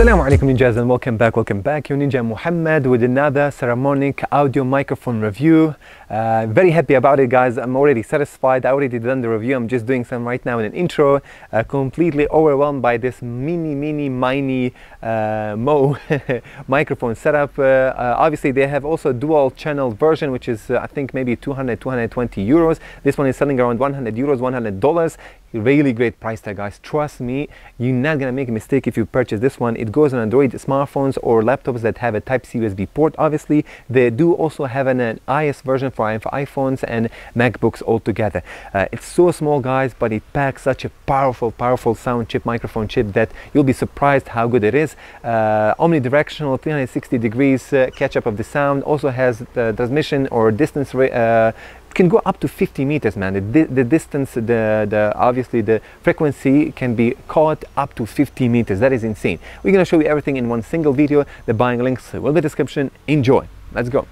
Assalamu alaikum ninjas and welcome back, welcome back. Your Ninja Muhammad with another Saramonic audio microphone review. Uh, very happy about it guys, I'm already satisfied, I already done the review, I'm just doing some right now in an intro. Uh, completely overwhelmed by this mini, mini, mini uh, Mo microphone setup. Uh, uh, obviously they have also a dual channel version which is uh, I think maybe 200, 220 euros. This one is selling around 100 euros, 100 dollars really great price tag guys. Trust me you're not gonna make a mistake if you purchase this one. It goes on android smartphones or laptops that have a type c usb port obviously. They do also have an, an iOS version for iphones and macbooks altogether. Uh, it's so small guys but it packs such a powerful powerful sound chip microphone chip that you'll be surprised how good it is. Uh, omnidirectional 360 degrees uh, catch up of the sound. Also has the transmission or distance uh, can go up to 50 meters man. The, the distance the, the obviously the frequency can be caught up to 50 meters. That is insane. We're going to show you everything in one single video. The buying links will be description. Enjoy. Let's go.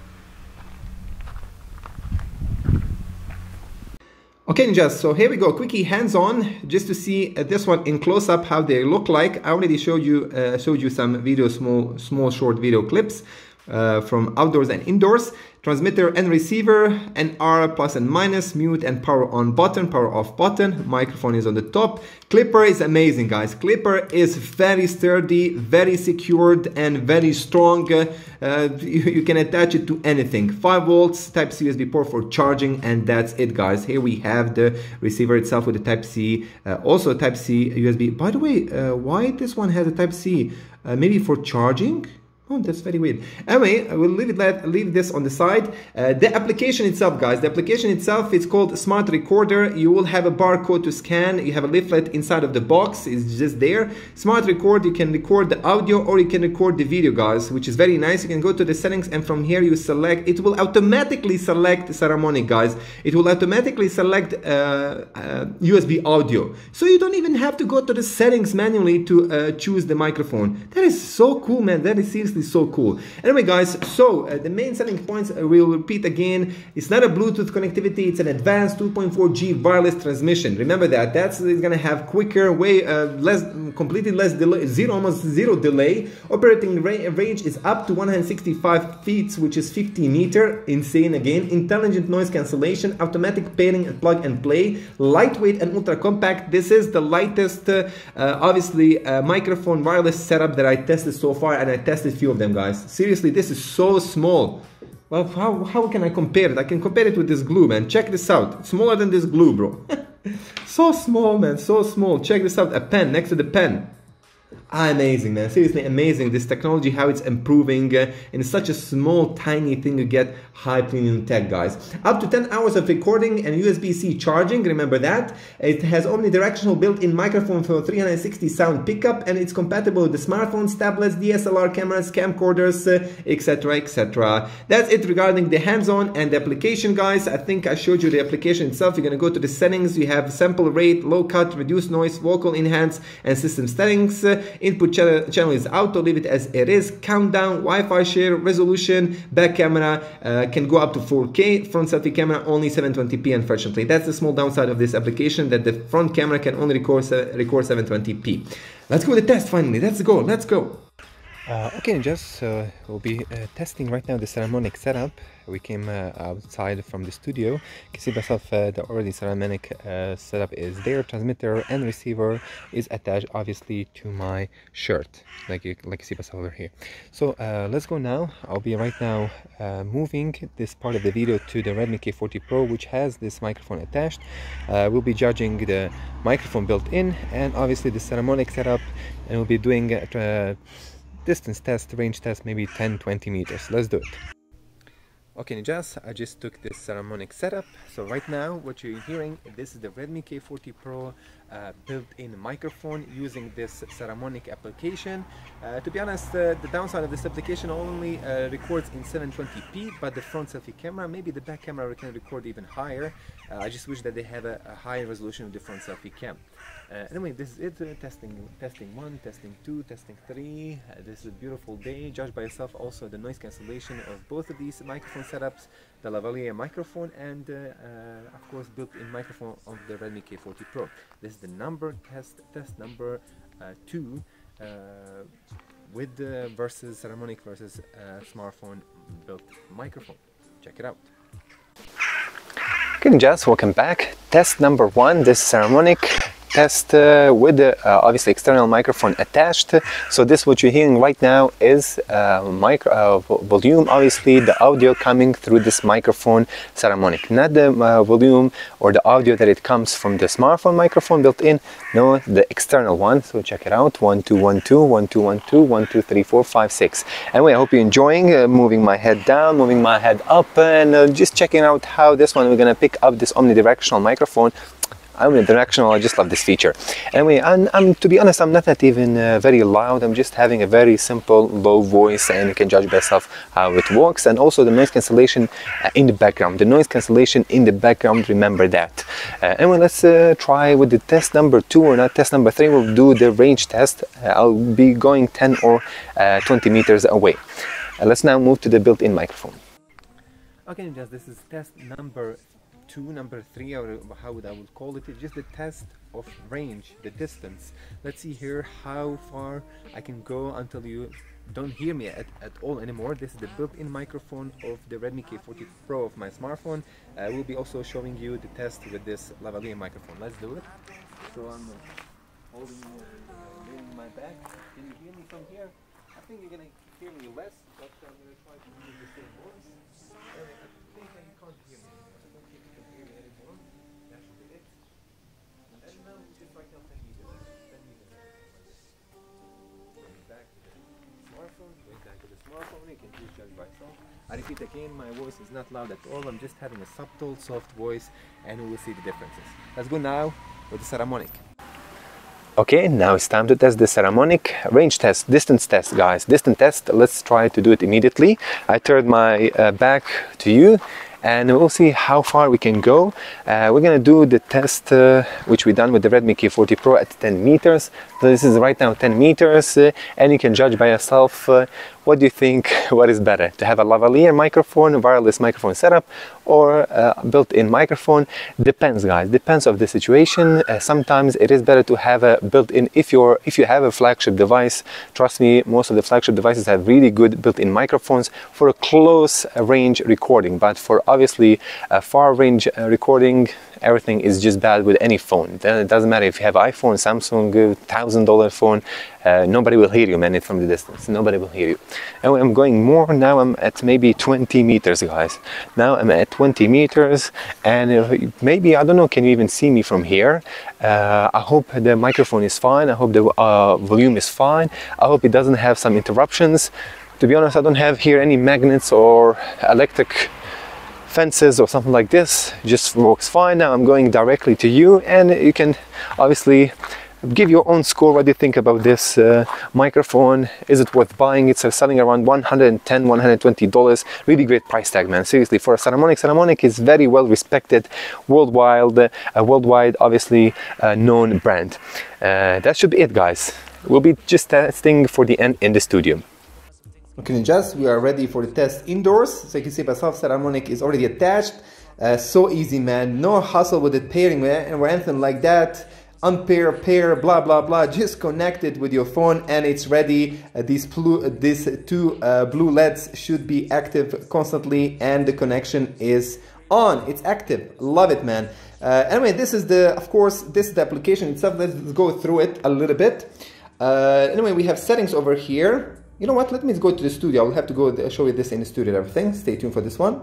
Okay ninjas, so here we go, quickie hands-on, just to see uh, this one in close-up how they look like. I already showed you uh, showed you some video, small, small short video clips uh, from outdoors and indoors. Transmitter and receiver, and R plus and minus, mute and power on button, power off button. Microphone is on the top. Clipper is amazing, guys. Clipper is very sturdy, very secured, and very strong. Uh, you, you, can attach it to anything. 5 volts, Type C USB port for charging, and that's it, guys. Here we have the receiver itself with the Type C, uh, also Type C USB. By the way, uh, why this one has a Type C? Uh, maybe for charging? Oh, that's very weird. Anyway, I will leave it let leave this on the side. Uh, the application itself, guys, the application itself is called Smart Recorder. You will have a barcode to scan. You have a leaflet inside of the box. It's just there. Smart Record. You can record the audio or you can record the video, guys, which is very nice. You can go to the settings and from here you select. It will automatically select Saramonic, guys. It will automatically select uh, uh, USB audio, so you don't even have to go to the settings manually to uh, choose the microphone. That is so cool, man. That is seriously so cool. Anyway, guys, so uh, the main selling points I will repeat again. It's not a Bluetooth connectivity. It's an advanced 2.4G wireless transmission. Remember that. That's it's gonna have quicker, way uh, less, completely less delay, zero, almost zero delay. Operating range is up to 165 feet, which is 50 meter. Insane again. Intelligent noise cancellation, automatic pairing and plug and play, lightweight and ultra compact. This is the lightest, uh, obviously, uh, microphone wireless setup that I tested so far, and I tested a few of them, guys. Seriously, this is so small. Well, how, how can I compare it? I can compare it with this glue, man. Check this out. It's smaller than this glue, bro. so small, man. So small. Check this out. A pen next to the pen. Ah, amazing, man. Seriously amazing. This technology, how it's improving uh, in such a small, tiny thing you get high premium tech, guys. Up to 10 hours of recording and USB-C charging, remember that. It has omnidirectional built-in microphone for 360 sound pickup and it's compatible with the smartphones, tablets, DSLR cameras, camcorders, etc, uh, etc. Et That's it regarding the hands-on and the application, guys. I think I showed you the application itself. You're gonna go to the settings. You have sample rate, low cut, reduce noise, vocal enhance, and system settings. Input channel is auto, leave it as it is. Countdown, Wi-Fi share, resolution, back camera uh, can go up to 4K. Front selfie camera only 720p unfortunately. That's the small downside of this application that the front camera can only record, record 720p. Let's go with the test finally. Let's go, let's go. Uh, okay, just uh, we'll be uh, testing right now the Saramonic setup. We came uh, outside from the studio. You can see myself uh, the already Saramonic uh, setup is there. Transmitter and receiver is attached obviously to my shirt, like you like you see myself over here. So let's go now. I'll be right now moving this part of the video to the Redmi K40 Pro, which has this microphone attached. we'll be judging the microphone built in and obviously the Saramonic setup, and we'll be doing distance test, range test, maybe 10-20 meters. Let's do it. Okay ninjas, I just took this Saramonic setup. So right now what you're hearing, this is the Redmi K40 Pro uh, built-in microphone using this Saramonic application. Uh, to be honest, uh, the downside of this application only uh, records in 720p, but the front selfie camera, maybe the back camera can record even higher. Uh, I just wish that they have a, a higher resolution of the front selfie cam. Anyway, this is it. Testing, testing one, testing two, testing three. This is a beautiful day. Judge by yourself. Also, the noise cancellation of both of these microphone setups, the lavalier microphone, and uh, uh, of course, built-in microphone of the Redmi K40 Pro. This is the number test, test number uh, two. with the versus Saramonic versus uh, smartphone built microphone. Check it out. Okay, Jazz, welcome back. Test number one, this Saramonic test uh, with the uh, obviously external microphone attached. So this what you're hearing right now is uh, micro uh, volume, obviously the audio coming through this microphone Saramonic, not the uh, volume or the audio that it comes from the smartphone microphone built in. No, the external one. So check it out: one two one two, one two one two, one two three four five six. Anyway, I hope you're enjoying moving my head down, moving my head up, and just checking out how this one we're gonna pick up this omnidirectional microphone I'm directional. I just love this feature. Anyway, and I'm, to be honest, I'm not that even uh, very loud. I'm just having a very simple low voice and you can judge by yourself how it works. And also the noise cancellation uh, in the background. The noise cancellation in the background, remember that. Uh, anyway, let's uh, try with the test number two or not test number three. We'll do the range test. Uh, I'll be going 10 or uh, 20 meters away. let's now move to the built-in microphone. Okay, just this is test number two, number three, or how would I would call it, it's just the test of range, the distance. Let's see here how far I can go until you don't hear me at, at all anymore. This is the built-in microphone of the Redmi K40 Pro of my smartphone. I will be also showing you the test with this lavalier microphone. Let's do it. So I'm uh, holding uh, my back. Can you hear me from here? I think you're gonna hear me less, but I'm gonna try to use the same voice. I repeat again, my voice is not loud at all. I'm just having a subtle, soft voice, and we will see the differences. Let's go now with the Saramonic. Okay, now it's time to test the Saramonic range test, distance test, guys. Distance test, let's try to do it immediately. I turned my uh, back to you and we'll see how far we can go. Uh, we're gonna do the test uh, which we done with the Redmi K40 Pro at 10 meters. So this is right now 10 meters uh, and you can judge by yourself uh, what do you think what is better to have a lavalier microphone, wireless microphone setup or a built-in microphone? Depends guys. Depends of the situation. Uh, sometimes it is better to have a built-in if you're if you have a flagship device trust me most of the flagship devices have really good built-in microphones for a close range recording. But for obviously a far range uh, recording everything is just bad with any phone. Then it doesn't matter if you have iPhone, Samsung, thousand dollar phone, uh, nobody will hear you, man, from the distance. Nobody will hear you. And I'm going more now. I'm at maybe 20 meters, guys. Now I'm at 20 meters, and uh, maybe I don't know. Can you even see me from here? Uh, I hope the microphone is fine. I hope the uh, volume is fine. I hope it doesn't have some interruptions. To be honest, I don't have here any magnets or electric fences or something like this just works fine now I'm going directly to you and you can obviously give your own score. What do you think about this uh, microphone? Is it worth buying? It's selling around 110 120 dollars. Really great price tag man. Seriously for a Saramonic Saramonic is very well respected worldwide uh, a worldwide obviously uh, known brand. Uh, that should be it guys. We'll be just testing for the end in the studio. Okay, just we are ready for the test indoors. So you can see myself, Saramonic is already attached. Uh, so easy, man. No hustle with the pairing or anything like that. Unpair, pair, blah blah blah. Just connect it with your phone and it's ready. Uh, these blue, uh, these two uh, blue LEDs should be active constantly, and the connection is on. It's active. Love it, man. Uh, anyway, this is the, of course, this is the application itself. Let's go through it a little bit. Uh, anyway, we have settings over here. You know what, let me go to the studio. I'll have to go show you this in the studio everything. Stay tuned for this one.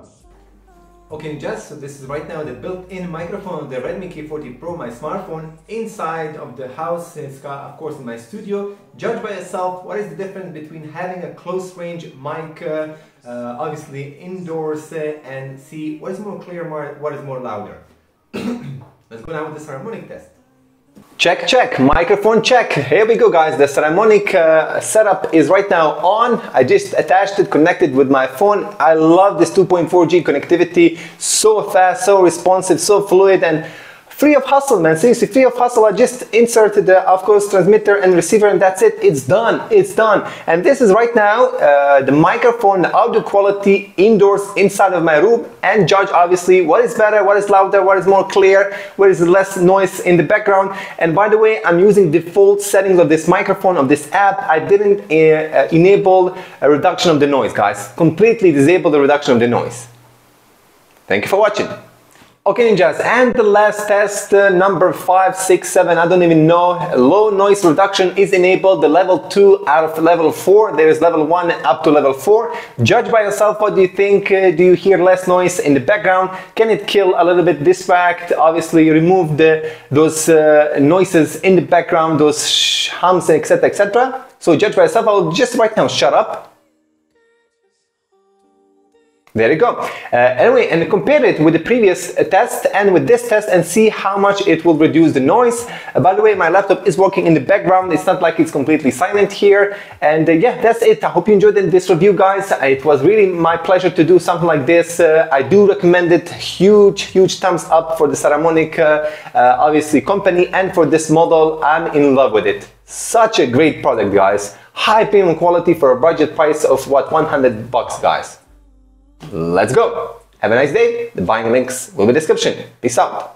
Okay, just so this is right now the built-in microphone of the Redmi K40 Pro, my smartphone, inside of the house. It's got, of course, in my studio. Judge by yourself what is the difference between having a close-range mic, uh, obviously indoors, uh, and see what is more clear, more, what is more louder. Let's go now with the Saramonic test. Check, check, microphone check. Here we go guys, the Saramonic uh, setup is right now on. I just attached it, connected with my phone. I love this 2.4G connectivity. So fast, so responsive, so fluid and Free of hustle, man. Seriously, free of hustle. I just inserted the, of course, transmitter and receiver, and that's it. It's done. It's done. And this is right now uh, the microphone, the audio quality indoors inside of my room, and judge obviously what is better, what is louder, what is more clear, where is less noise in the background. And by the way, I'm using default settings of this microphone of this app. I didn't uh, enable a reduction of the noise, guys. Completely disable the reduction of the noise. Thank you for watching. Okay ninjas, and the last test, uh, number 5, 6, 7, I don't even know, low noise reduction is enabled, the level 2 out of level 4, there is level 1 up to level 4. Judge by yourself, what do you think? Uh, do you hear less noise in the background? Can it kill a little bit this fact? Obviously remove the, those uh, noises in the background, those hums, etc, etc. So judge by yourself, I'll just right now shut up there you go. Uh, anyway, and compare it with the previous uh, test and with this test and see how much it will reduce the noise. Uh, by the way, my laptop is working in the background. It's not like it's completely silent here. And uh, yeah, that's it. I hope you enjoyed this review, guys. It was really my pleasure to do something like this. Uh, I do recommend it. Huge, huge thumbs up for the Saramonic, uh, obviously, company and for this model. I'm in love with it. Such a great product, guys. High premium quality for a budget price of what, 100 bucks, guys. Let's go! Have a nice day. The buying links will be in the description. Peace out.